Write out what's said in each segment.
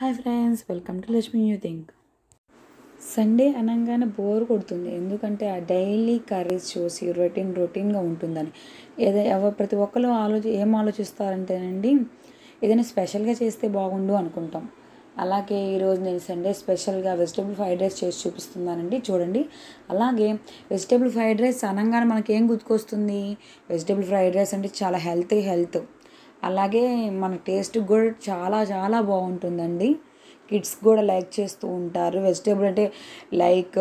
Hi friends welcome to Lakshmi new think. Sunday అనగానే bore కొడుతుంది. ఎందుకంటే ఆ డైలీ కర్రీస్ చూసి రొటీన్ రొటీన్గా ఉంటుందని. ఏదో ఎవ ప్రతి ఒక్కరు ఆలోచి ఏం ఆలోచిస్తారంటేనండి ఏదైనా స్పెషల్గా చేస్తే బాగుండు అనుకుంటాం. అలాగే ఈరోజు నేను సండే స్పెషల్గా వెజిటేబుల్ ఫ్రైడ్ రైస్ చేసి చూపిస్తున్నానండి. చూడండి. అలాగే వెజిటేబుల్ ఫ్రైడ్ రైస్ అనగానే మనకి ఏం గుర్తుకొస్తుంది? వెజిటేబుల్ ఫ్రైడ్ రైస్ అంటే చాలా హెల్తీ హెల్త్. అలాగే మన టేస్ట్ కూడా చాలా చాలా బాగుంటుందండి. కిడ్స్ కూడా లైక్ చేస్తూ ఉంటారు. వెజిటేబుల్ అంటే లైక్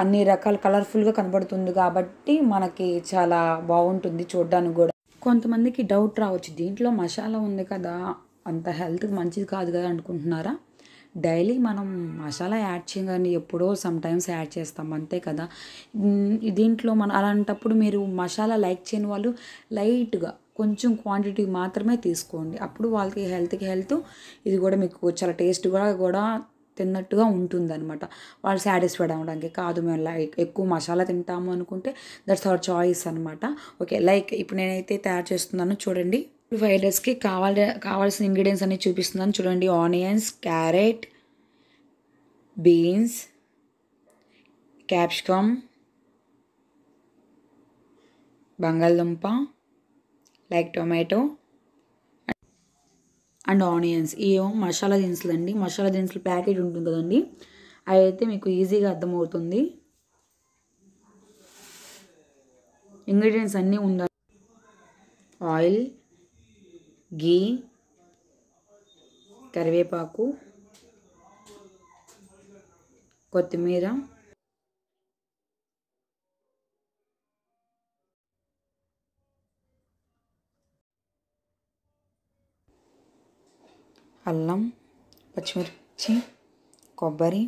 అన్ని రకాల కలర్ఫుల్గా కనబడుతుంది కాబట్టి మనకి చాలా బాగుంటుంది చూడడానికి కూడా. కొంతమందికి డౌట్ రావచ్చు దీంట్లో మసాలా ఉంది కదా అంత హెల్త్కి మంచిది కాదు కదా అనుకుంటున్నారా? డైలీ మనం మసాలా యాడ్ చేయగానే ఎప్పుడో సమ్టైమ్స్ యాడ్ చేస్తాం అంతే కదా. దీంట్లో మన అలాంటప్పుడు మీరు మసాలా లైక్ చేయని వాళ్ళు లైట్గా కొంచెం క్వాంటిటీ మాత్రమే తీసుకోండి. అప్పుడు వాళ్ళకి హెల్త్కి హెల్త్ ఇది కూడా మీకు చాలా టేస్ట్ కూడా కూడా తిన్నట్టుగా ఉంటుందన్నమాట. వాళ్ళు సాటిస్ఫైడ్ అవ్వడానికి కాదు మేము లైక్ ఎక్కువ మసాలా తింటాము అనుకుంటే దట్స్ అవర్ చాయిస్ అనమాట ఓకే లైక్ ఇప్పుడు నేనైతే తయారు చేస్తున్నాను చూడండి. ఫ్రైడ్ రైస్కి కావాల కావాల్సిన ఇంగ్రీడియంట్స్ అన్నీ చూపిస్తున్నాను చూడండి. ఆనియన్స్ క్యారెట్ బీన్స్ క్యాప్సికమ్ బంగాళదుంప లైక్ టొమాటో అండ్ ఆనియన్స్. ఇవేమో మసాలా దినుసులు అండి. మసాలా దినుసులు ప్యాకెట్ ఉంటుంది కదండి. అవి అయితే మీకు ఈజీగా అర్థమవుతుంది. ఇంగ్రీడియంట్స్ అన్నీ ఉందా? ఆయిల్ గీ కరివేపాకు కొత్తిమీర అల్లం పచ్చిమిర్చి కొబ్బరి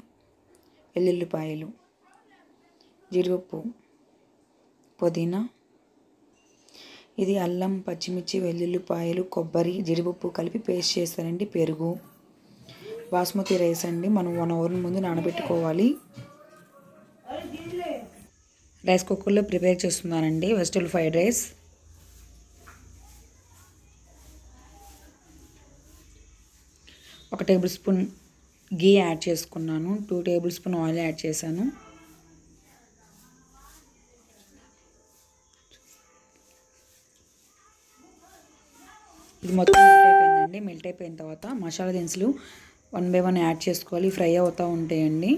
వెల్లుల్లిపాయలు జీడిపప్పు పుదీనా. ఇది అల్లం పచ్చిమిర్చి వెల్లుల్లిపాయలు కొబ్బరి జీడిపప్పు కలిపి పేస్ట్ చేస్తానండి పెరుగు. బాస్మతి రైస్ అండి మనం వన్ అవర్ ముందు నానబెట్టుకోవాలి. రైస్ కుక్కర్లో ప్రిపేర్ చేస్తున్నానండి వెజిటబుల్ ఫ్రైడ్ రైస్. ఒక టేబుల్ స్పూన్ గీ యాడ్ చేసుకున్నాను. Two tablespoon oil add చేశాను. ఇది మొత్తం మెల్ట్ అయిపోయిందండి. మెల్ట్ అయిపోయిన తర్వాత మసాలా దినుసులు వన్ బై వన్ యాడ్ చేసుకోవాలి. ఫ్రై అవుతూ ఉంటాయండి.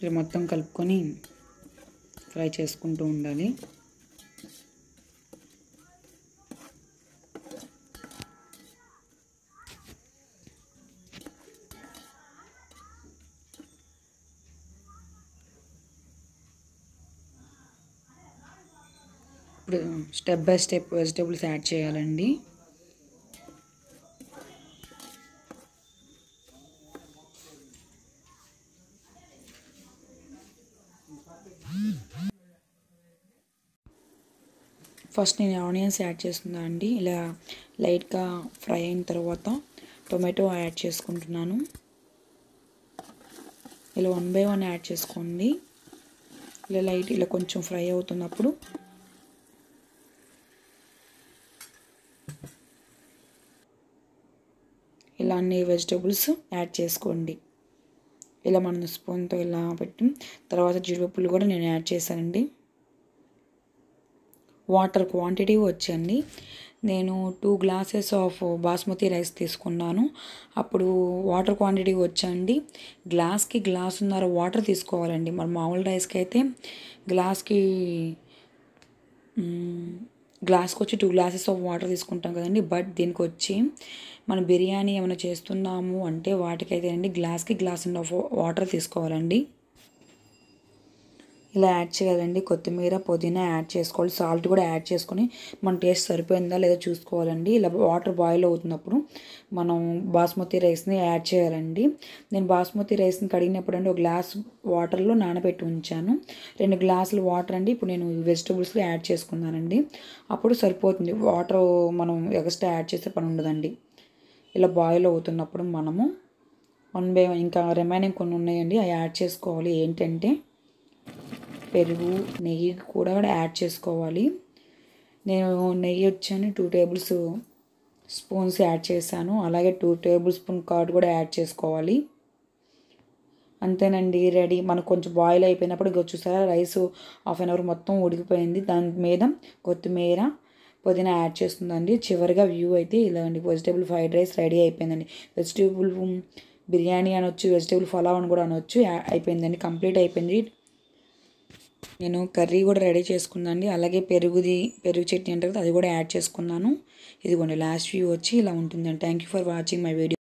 ఇది మొత్తం కలుపుకొని ఫ్రై చేసుకుంటూ ఉండాలి. ఇప్పుడు step by step vegetables add చేయాలండి. ఫస్ట్ నేను ఆనియన్స్ యాడ్ చేస్తున్నా అండి. ఇలా లైట్గా ఫ్రై అయిన తర్వాత టొమాటో యాడ్ చేసుకుంటున్నాను. ఇలా వన్ బై వన్ యాడ్ చేసుకోండి. ఇలా లైట్ ఇలా కొంచెం ఫ్రై అవుతున్నప్పుడు ఇలా అన్ని వెజిటబుల్స్ యాడ్ చేసుకోండి. ఇలా మనం స్పూన్తో ఇలా పెట్టి తర్వాత జీడిపప్పులు కూడా నేను యాడ్ చేశానండి. వాటర్ క్వాంటిటీ వచ్చండి నేను two glasses of basmati rice తీసుకున్నాను. అప్పుడు వాటర్ క్వాంటిటీ వచ్చండి. గ్లాస్కి గ్లాసున్నర వాటర్ తీసుకోవాలండి. మరి మామూలు రైస్కి అయితే గ్లాస్కి గ్లాస్కి వచ్చి టూ గ్లాసెస్ ఆఫ్ వాటర్ తీసుకుంటాం కదండి. బట్ దీనికి వచ్చి మనం బిర్యానీ ఏమైనా చేస్తున్నాము అంటే వాటికైతే అండి గ్లాస్కి గ్లాస్ ఆఫ్ వాటర్ తీసుకోవాలండి. ఇలా యాడ్ చేయాలండి. కొత్తిమీర పుదీనా యాడ్ చేసుకోవాలి. సాల్ట్ కూడా యాడ్ చేసుకొని మన టేస్ట్ సరిపోయిందా లేదా చూసుకోవాలండి. ఇలా వాటర్ బాయిల్ అవుతున్నప్పుడు మనం బాస్మతి రైస్ని యాడ్ చేయాలండి. నేను బాస్మతి రైస్ని కడిగినప్పుడు అండి ఒక గ్లాస్ వాటర్లో నానబెట్టి ఉంచాను. రెండు గ్లాసులు వాటర్ అండి. ఇప్పుడు నేను వెజిటబుల్స్లో యాడ్ చేసుకున్నానండి. అప్పుడు సరిపోతుంది. వాటర్ మనం ఎక్స్ట్రా యాడ్ చేసే పని ఉండదండి. ఇలా బాయిల్ అవుతున్నప్పుడు మనము వన్ బై ఇంకా రిమైనింగ్ కొన్ని ఉన్నాయండి. అవి యాడ్ చేసుకోవాలి. ఏంటంటే పెరుగు నెయ్యి కూడా యాడ్ చేసుకోవాలి. నేను నెయ్యి వచ్చాను టూ టేబుల్స్ స్పూన్స్ యాడ్ చేశాను. అలాగే టూ టేబుల్ స్పూన్ కర్డ్ కూడా యాడ్ చేసుకోవాలి. అంతేనండి రెడీ. మనకు కొంచెం బాయిల్ అయిపోయినప్పుడు చూసారా రైస్ హాఫ్ అన్ అవర్ మొత్తం ఉడికిపోయింది. దాని మీద కొత్తిమీర పుదీనా యాడ్ చేస్తుందండి. చివరిగా వ్యూ అయితే ఇలా అండి. వెజిటేబుల్ ఫ్రైడ్ రైస్ రెడీ అయిపోయిందండి. వెజిటేబుల్ బిర్యానీ అనొచ్చు వెజిటేబుల్ ఫలావ్ అని కూడా అనొచ్చు. అయిపోయిందండి కంప్లీట్ అయిపోయింది. నేను కర్రీ కూడా రెడీ చేసుకున్నాండి అలాగే పెరుగుది పెరుగు చట్నీ అంటారు అది కూడా యాడ్ చేసుకున్నాను. ఇదిగోండి లాస్ట్ వ్యూ వచ్చి ఇలా ఉంటుందండి. Thank you for watching my video